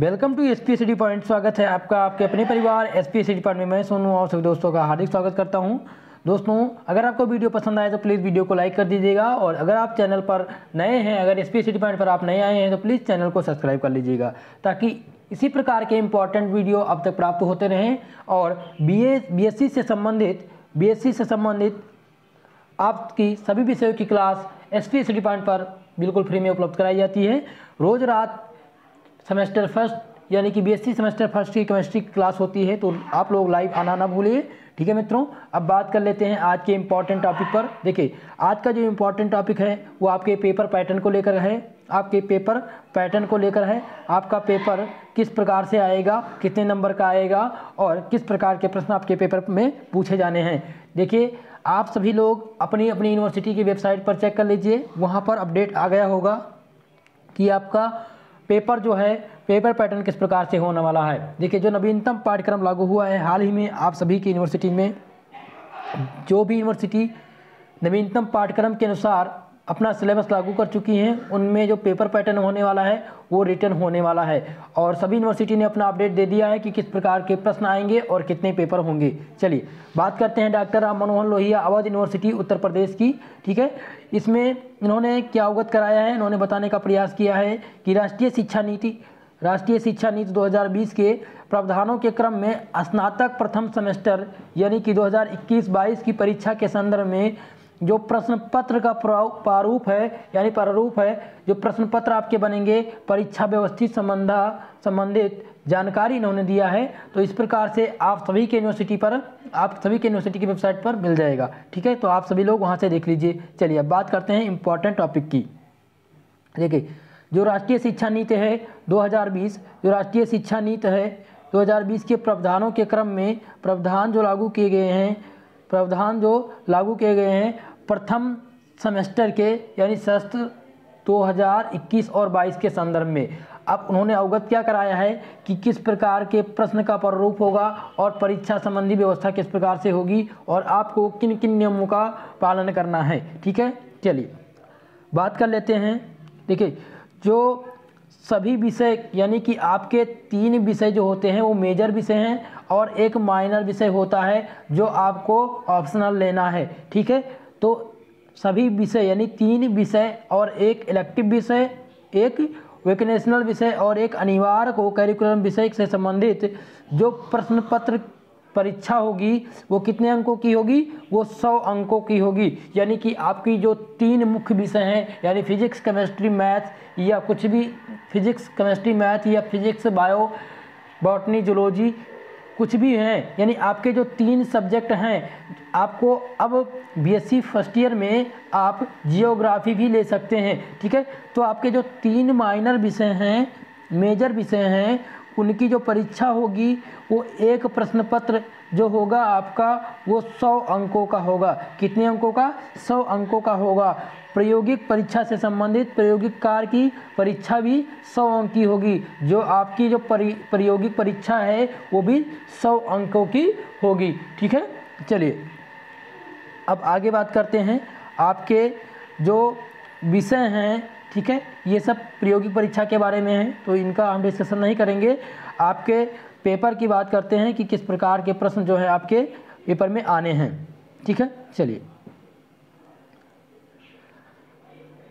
Welcome to S P point. स्वागत है आपका, आपके अपने परिवार एस पी पॉइंट में। मैं सोनू और सभी दोस्तों का हार्दिक स्वागत करता हूँ। दोस्तों, अगर आपको वीडियो पसंद आए तो प्लीज़ वीडियो को लाइक कर दीजिएगा और अगर आप चैनल पर नए हैं, अगर एस पी पॉइंट पर आप नए आए हैं तो प्लीज़ चैनल को सब्सक्राइब कर लीजिएगा, ताकि इसी प्रकार के इंपॉर्टेंट वीडियो अब तक प्राप्त होते रहें। और बी एस सी संबंधित बी एस सी संबंधित आपकी सभी विषयों की क्लास एस पी पॉइंट पर बिल्कुल फ्री में उपलब्ध कराई जाती है। रोज़ रात सेमेस्टर फ़र्स्ट, यानी कि बीएससी सेमेस्टर फ़र्स्ट की केमिस्ट्री क्लास होती है तो आप लोग लाइव आना ना भूलिए। ठीक है मित्रों? अब बात कर लेते हैं आज के इंपॉर्टेंट टॉपिक पर। देखिए, आज का जो इंपॉर्टेंट टॉपिक है, वो आपके पेपर पैटर्न को लेकर है। आपके पेपर पैटर्न को लेकर है। आपका पेपर किस प्रकार से आएगा, कितने नंबर का आएगा, और किस प्रकार के प्रश्न आपके पेपर में पूछे जाने हैं। देखिए, आप सभी लोग अपनी अपनी यूनिवर्सिटी की वेबसाइट पर चेक कर लीजिए। वहाँ पर अपडेट आ गया होगा कि आपका पेपर जो है, पेपर पैटर्न किस प्रकार से होने वाला है? देखिए, जो नवीनतम पाठ्यक्रम लागू हुआ है, हाल ही में आप सभी की यूनिवर्सिटी में, जो भी यूनिवर्सिटी नवीनतम पाठ्यक्रम के अनुसार अपना सिलेबस लागू कर चुकी हैं। उनमें जो पेपर पैटर्न होने वाला है, वो रिटर्न होने वाला है। और सभी यूनिवर्सिटी ने अपना अपडेट दे दिया है कि किस प्रकार के प्रश्न आएँगे और कितने पेपर होंगे। चलिए, बात करते हैं डॉक्टर राम मनोहर लोहिया अवध यूनिवर्सिटी उत्तर प्रदेश की। ठीक है? इसमें इन्होंने क्या अवगत कराया है? इन्होंने बताने का प्रयास किया है कि राष्ट्रीय शिक्षा नीति, राष्ट्रीय शिक्षा नीति 2020 के प्रावधानों के क्रम में स्नातक प्रथम सेमेस्टर यानी कि 2021-22 की परीक्षा के संदर्भ में जो प्रश्न पत्र का प्रारूप है, यानी प्रारूप है, जो प्रश्न पत्र आपके बनेंगे, परीक्षा व्यवस्थित संबंधा, संबंधित जानकारी इन्होंने दिया है तो इस प्रकार से आप सभी के यूनिवर्सिटी पर, आप सभी के यूनिवर्सिटी की वेबसाइट पर मिल जाएगा। ठीक है? तो आप सभी लोग वहाँ से देख लीजिए। चलिए, अब बात करते हैं इंपॉर्टेंट टॉपिक की। देखिए, जो राष्ट्रीय शिक्षा नीति है 2020 जो राष्ट्रीय शिक्षा नीति है 2020 के प्रावधानों के क्रम में प्रावधान जो लागू किए गए हैं, प्रावधान जो लागू किए गए हैं प्रथम सेमेस्टर के, यानी सत्र 2021 और 22 के संदर्भ में। अब उन्होंने अवगत क्या कराया है कि किस प्रकार के प्रश्न का प्रारूप होगा और परीक्षा संबंधी व्यवस्था किस प्रकार से होगी और आपको किन किन नियमों का पालन करना है, ठीक है? चलिए, बात कर लेते हैं। देखिए, जो सभी विषय, यानी कि आपके तीन विषय जो होते हैं, वो मेजर विषय हैं और एक माइनर विषय होता है जो आपको ऑप्शनल लेना है, ठीक है? तो सभी विषय, यानी तीन विषय और एक इलेक्टिव विषय, एक वोकेशनल विषय और एक अनिवार्य को करिकुलम विषय से संबंधित जो प्रश्न पत्र परीक्षा होगी, वो कितने अंकों की होगी? वो सौ अंकों की होगी। यानी कि आपकी जो तीन मुख्य विषय हैं, यानी फिजिक्स केमिस्ट्री मैथ या कुछ भी फिजिक्स केमिस्ट्री मैथ या फिजिक्स बायो बॉटनी जूलॉजी कुछ भी हैं, यानी आपके जो तीन सब्जेक्ट हैं, आपको अब बीएससी फ़र्स्ट ईयर में आप जियोग्राफी भी ले सकते हैं, ठीक है? तो आपके जो तीन माइनर विषय हैं मेजर विषय हैं उनकी जो परीक्षा होगी, वो एक प्रश्न पत्र जो होगा आपका, वो सौ अंकों का होगा। कितने अंकों का? सौ अंकों का होगा। प्रायोगिक परीक्षा से संबंधित प्रायोगिक कार्य की परीक्षा भी सौ अंक की होगी। जो आपकी जो प्रायोगिक परीक्षा है, वो भी सौ अंकों की होगी। ठीक है? चलिए। अब आगे बात करते हैं। आपके जो विषय हैं ठीक है? ये सब प्रायोगिक परीक्षा के बारे में है तो इनका हम डिस्कशन नहीं करेंगे। आपके पेपर की बात करते हैं कि किस प्रकार के प्रश्न जो है आपके पेपर में आने हैं। ठीक है? चलिए।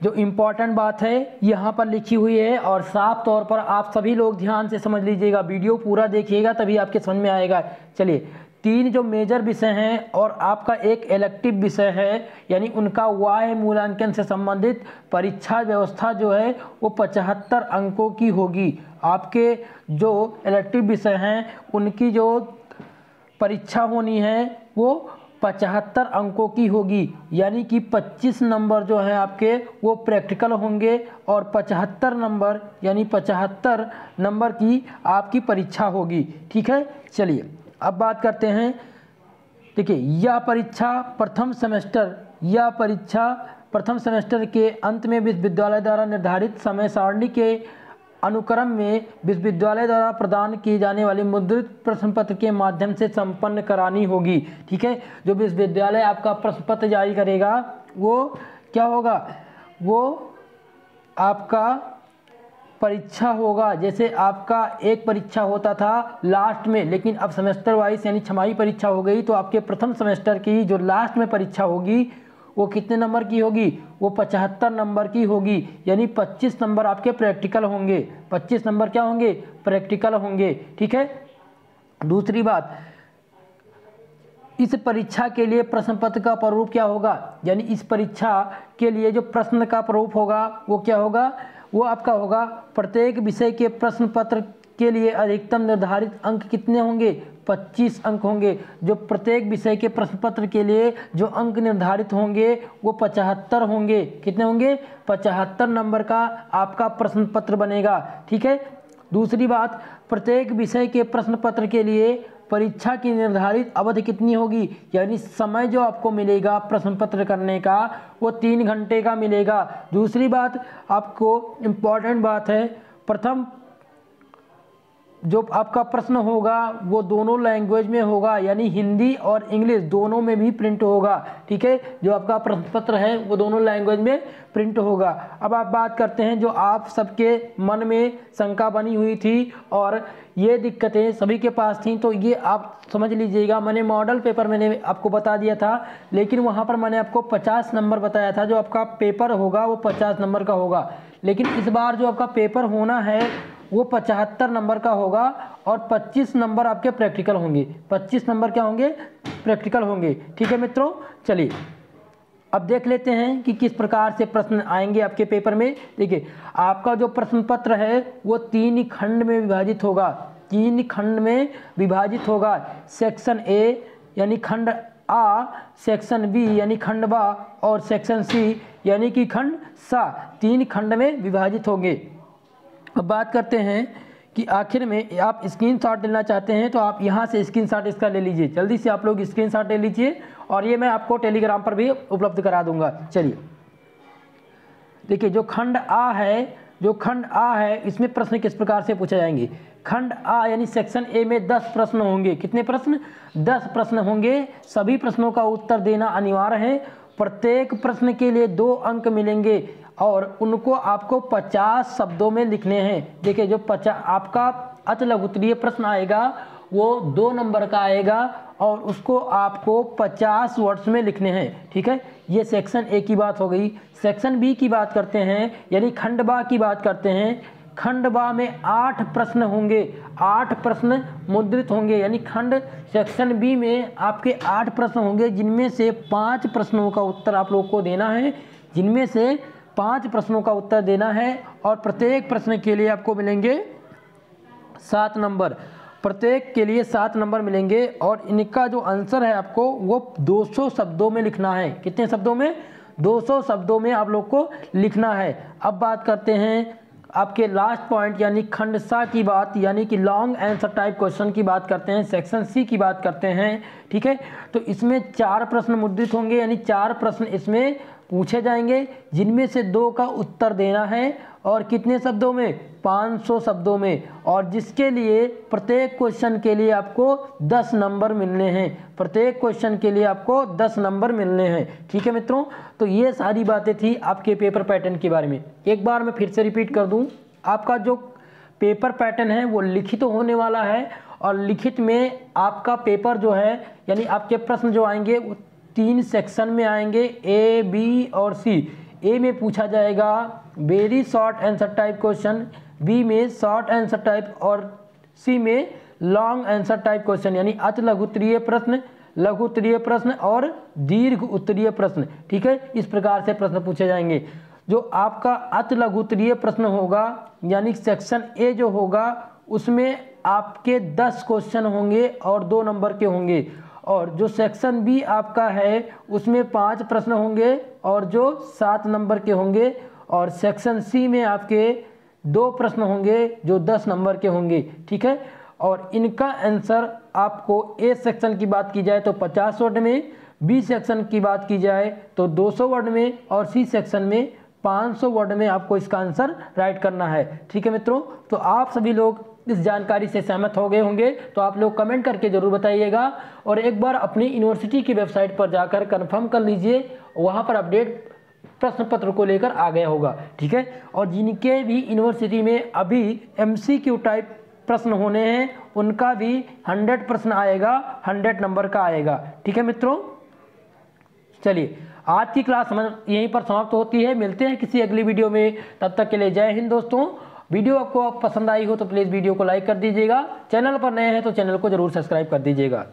जो इंपॉर्टेंट बात है, यहाँ पर लिखी हुई है, और साफ़ तौर पर आप सभी लोग ध्यान से समझ लीजिएगा। वीडियो पूरा देखिएगा, तभी आपके समझ में आएगा। चलिए तीन जो मेजर विषय हैं और आपका एक इलेक्टिव विषय है, यानी उनका वाय मूल्यांकन से संबंधित परीक्षा व्यवस्था जो है, वो पचहत्तर अंकों की होगी। आपके जो इलेक्टिव विषय हैं, उनकी जो परीक्षा होनी है, वो पचहत्तर अंकों की होगी। यानी कि 25 नंबर जो हैं आपके, वो प्रैक्टिकल होंगे और पचहत्तर नंबर, यानी पचहत्तर नंबर की आपकी परीक्षा होगी। ठीक है? चलिए। अब बात करते हैं, देखिए यह परीक्षा प्रथम सेमेस्टर यह परीक्षा प्रथम सेमेस्टर के अंत में विश्वविद्यालय द्वारा निर्धारित समय सारणी के अनुक्रम में विश्वविद्यालय द्वारा प्रदान की जाने वाली मुद्रित प्रश्न पत्र के माध्यम से संपन्न करानी होगी, ठीक है? जो विश्वविद्यालय आपका प्रश्न पत्र जारी करेगा, वो क्या होगा? वो आपका परीक्षा होगा। जैसे आपका एक परीक्षा होता था लास्ट में, लेकिन अब सेमेस्टर वाइज यानी छमाही परीक्षा हो गई तो आपके प्रथम सेमेस्टर की जो लास्ट में परीक्षा होगी, वो कितने नंबर की होगी? वो पचहत्तर नंबर की होगी। यानी 25 नंबर आपके प्रैक्टिकल होंगे। 25 नंबर क्या होंगे? प्रैक्टिकल होंगे। ठीक है? दूसरी बात, इस परीक्षा के लिए प्रश्न पत्र का प्रारूप क्या होगा? यानी इस परीक्षा के लिए जो प्रश्न का प्रारूप होगा, वो क्या होगा? वो आपका होगा। प्रत्येक विषय के प्रश्न पत्र के लिए अधिकतम निर्धारित अंक कितने होंगे? 25 अंक होंगे। जो प्रत्येक विषय के प्रश्न पत्र के लिए जो अंक निर्धारित होंगे, वो पचहत्तर होंगे। कितने होंगे? पचहत्तर नंबर का आपका प्रश्न पत्र बनेगा। ठीक है? दूसरी बात, प्रत्येक विषय के प्रश्न पत्र के लिए परीक्षा की निर्धारित अवधि कितनी होगी? यानी समय जो आपको मिलेगा प्रश्न पत्र करने का, वो तीन घंटे का मिलेगा। दूसरी बात, आपको इंपॉर्टेंट बात है, प्रथम जो आपका प्रश्न होगा, वो दोनों लैंग्वेज में होगा, यानी हिंदी और इंग्लिश दोनों में भी प्रिंट होगा, ठीक है? जो आपका प्रश्न पत्र है, वो दोनों लैंग्वेज में प्रिंट होगा। अब आप बात करते हैं, जो आप सबके मन में शंका बनी हुई थी और ये दिक्कतें सभी के पास थी तो ये आप समझ लीजिएगा। मैंने मॉडल पेपर मैंने आपको बता दिया था, लेकिन वहाँ पर मैंने आपको पचास नंबर बताया था। जो आपका पेपर होगा, वो पचास नंबर का होगा। लेकिन इस बार जो आपका पेपर होना है वो पचहत्तर नंबर का होगा और 25 नंबर आपके प्रैक्टिकल होंगे। 25 नंबर क्या होंगे? प्रैक्टिकल होंगे। ठीक है मित्रों? चलिए। अब देख लेते हैं कि किस प्रकार से प्रश्न आएँगे आपके पेपर में। देखिए, आपका जो प्रश्न पत्र है, वो तीन खंड में विभाजित होगा। तीन खंड में विभाजित होगा। सेक्शन ए यानी खंड आ सेक्शन बी यानी खंड बा और सेक्शन सी यानी कि खंड सा। तीन खंड में विभाजित होंगे। अब बात करते हैं कि आखिर में आप स्क्रीन शॉट लेना चाहते हैं तो आप यहाँ से स्क्रीन शॉट इसका ले लीजिए। जल्दी से आप लोग स्क्रीन शॉट ले लीजिए और ये मैं आपको टेलीग्राम पर भी उपलब्ध करा दूँगा। चलिए। देखिए, जो खंड आ है, जो खंड आ है, इसमें प्रश्न किस प्रकार से पूछे जाएँगे? खंड आ यानी सेक्शन ए में दस प्रश्न होंगे। कितने प्रश्न? दस प्रश्न होंगे। सभी प्रश्नों का उत्तर देना अनिवार्य है। प्रत्येक प्रश्न के लिए दो अंक मिलेंगे। और उनको आपको 50 शब्दों में लिखने हैं। देखिए, जो पचा, आपका अत लघुत्तरीय प्रश्न आएगा, वो दो नंबर का आएगा और उसको आपको 50 वर्ड्स में लिखने हैं, ठीक है? ये सेक्शन ए की बात हो गई। सेक्शन बी की बात करते हैं, यानी खंड बा की बात करते हैं। खंड बा में आठ प्रश्न होंगे, आठ प्रश्न मुद्रित होंगे, यानी खंड सेक्शन बी में आपके आठ प्रश्न होंगे, जिनमें से पाँच प्रश्नों का उत्तर आप लोग को देना है। जिनमें से पाँच प्रश्नों का उत्तर देना है और प्रत्येक प्रश्न के लिए आपको मिलेंगे सात नंबर। प्रत्येक के लिए सात नंबर मिलेंगे और इनका जो आंसर है आपको वो 200 शब्दों में लिखना है। कितने शब्दों में? 200 शब्दों में आप लोग को लिखना है। अब बात करते हैं आपके लास्ट पॉइंट यानी खंड सा की बात, यानी कि लॉन्ग आंसर टाइप क्वेश्चन की बात करते हैं सेक्शन सी की बात करते हैं, ठीक है? तो इसमें चार प्रश्न मुद्रित होंगे, यानी चार प्रश्न इसमें पूछे जाएँगे, जिनमें से दो का उत्तर देना है और कितने शब्दों में? 500 शब्दों में। और जिसके लिए प्रत्येक क्वेश्चन के लिए आपको 10 नंबर मिलने हैं। प्रत्येक क्वेश्चन के लिए आपको 10 नंबर मिलने हैं। ठीक है मित्रों? तो ये सारी बातें थी आपके पेपर पैटर्न के बारे में। एक बार मैं फिर से रिपीट कर दूँ। आपका जो पेपर पैटर्न है, वो लिखित तो होने वाला है और लिखित में आपका पेपर जो है, यानी आपके प्रश्न जो आएँगे तीन सेक्शन में आएँगे ए बी और सी ए में पूछा जाएगा very short answer type question B में शॉर्ट आंसर टाइप और सी में लॉन्ग आंसर टाइप क्वेश्चन यानी अत लघु उत्तरीय प्रश्न लघु उत्तरीय प्रश्न और दीर्घ उत्तरीय प्रश्न। ठीक है? इस प्रकार से प्रश्न पूछे जाएँगे। जो आपका अत लघु उत्तरीय प्रश्न होगा, यानी सेक्शन ए जो होगा, उसमें आपके दस क्वेश्चन होंगे और दो नंबर के होंगे। और जो सेक्शन बी आपका है, उसमें पाँच प्रश्न होंगे और जो सात नंबर के होंगे और सेक्शन सी में आपके दो प्रश्न होंगे, जो दस नंबर के होंगे, ठीक है? और इनका आंसर आपको ए सेक्शन की बात की जाए तो पचास वर्ड में बी सेक्शन की बात की जाए तो 200 वर्ड में और सी सेक्शन में 500 वर्ड में आपको इसका आंसर राइट करना है, ठीक है मित्रों? तो आप सभी लोग इस जानकारी से सहमत हो गए होंगे तो आप लोग कमेंट करके ज़रूर बताइएगा। और एक बार अपनी यूनिवर्सिटी की वेबसाइट पर जाकर कंफर्म कर लीजिए, वहाँ पर अपडेट प्रश्न पत्र को लेकर आ गया होगा, ठीक है? और जिनके भी यूनिवर्सिटी में अभी एमसीक्यू टाइप प्रश्न होने हैं, उनका भी 100 प्रश्न आएगा 100 नंबर का आएगा, ठीक है मित्रों? चलिए, आज की क्लास यहीं पर समाप्त होती है। मिलते हैं किसी अगली वीडियो में। तब तक के लिए जय हिंद दोस्तों। वीडियो आपको पसंद आई हो तो प्लीज़ वीडियो को लाइक कर दीजिएगा। चैनल पर नए हैं तो चैनल को ज़रूर सब्सक्राइब कर दीजिएगा।